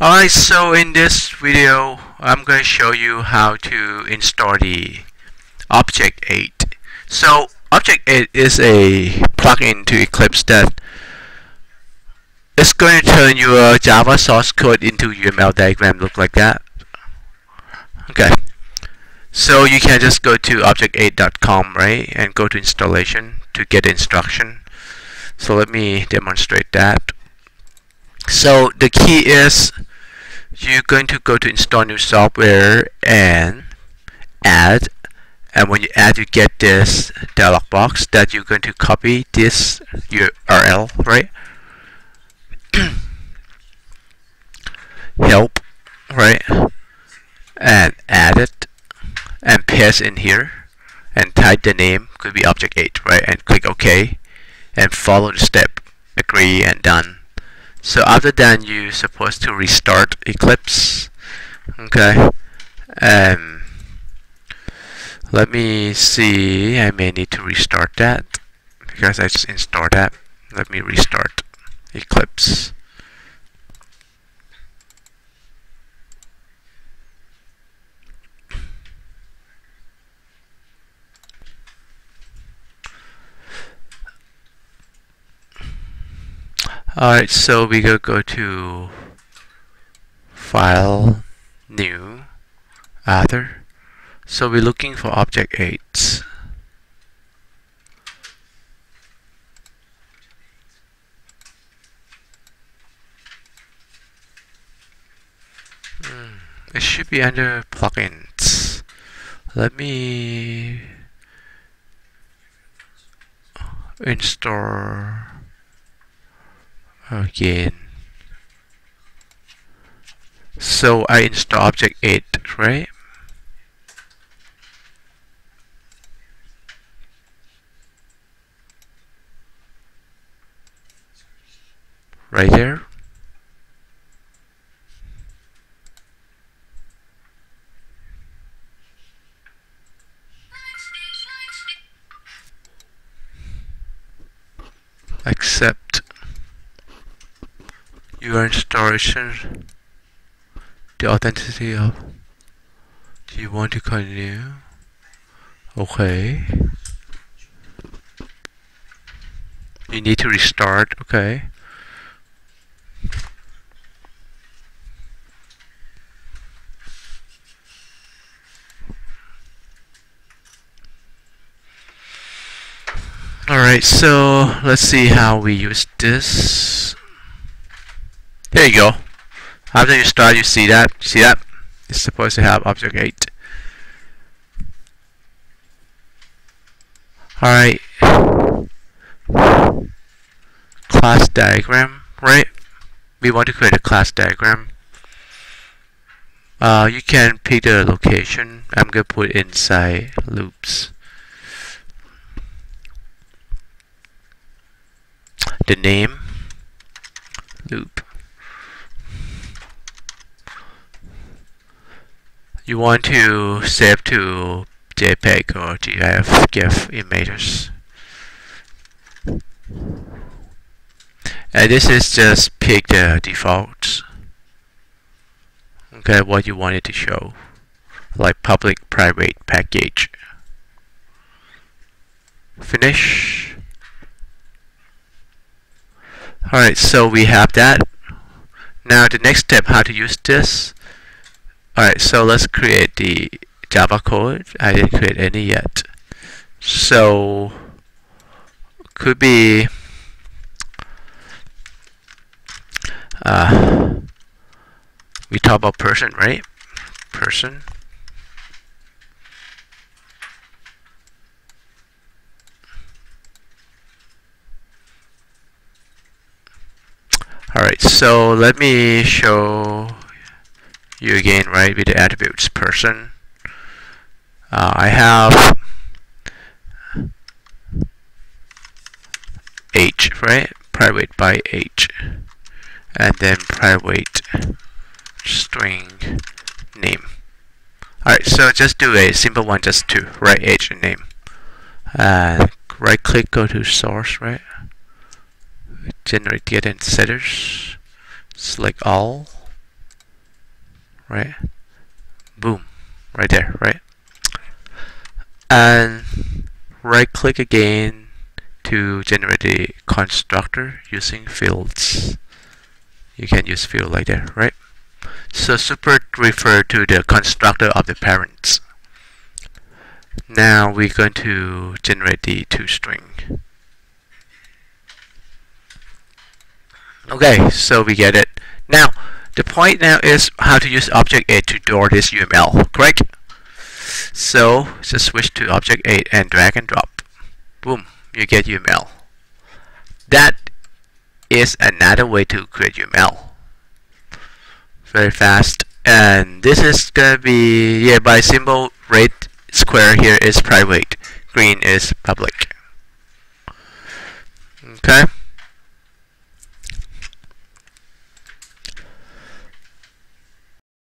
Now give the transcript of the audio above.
Alright, so in this video, I'm going to show you how to install the Object Aid. So, Object Aid is a plugin to Eclipse that is going to turn your Java source code into UML diagram look like that. Okay. So you can just go to objectaid.com, right, and go to installation to get instruction. So let me demonstrate that. So the key is you're going to go to install new software and add and when you add you get this dialog box that you're going to copy this URL right? Help right? And add it and paste in here and type the name could be object aid right? And click OK and follow the step agree and done so other than you're supposed to restart Eclipse okay um, let me see I may need to restart that. Because I just installed that. Let me restart Eclipse Alright, so we go go to File, New, Other. So we're looking for Object Aid. Hmm, it should be under plugins. Let me install again. So I install object aid right? Right there your installation the authenticity of do you want to continue? Okay. You need to restart okay. Alright, so let's see how we use this. There you go. After you start, you see that. See that? It's supposed to have object aid. Alright. Class diagram, right? We want to create a class diagram. Uh, you can pick the location. I'm going to put inside loops. The name you want to save to JPEG or GIF GIF images. And this is just pick the defaults. Okay, what you want it to show, like public, private, package. Finish. Alright, so we have that. Now the next step, how to use this. Alright, so let's create the Java code. I didn't create any yet. So, could be uh, we talk about person, right? Person. Alright, so let me show you again, right, with the attributes person. Uh, I have h, right, private by h, and then private string name. Alright, so just do a simple one, just to write h and name. Uh, right click, go to source, right? Generate get and setters, select all right? Boom. Right there right? And right click again to generate a constructor using fields. You can use field like that right? So super refer to the constructor of the parents. Now we're going to generate the two toString. Okay so we get it. Now the point now is how to use object A to store this UML correct? So just switch to object A and drag and drop. Boom you get UML that is another way to create UML very fast. And this is gonna be yeah by symbol red square here is private green is public. Okay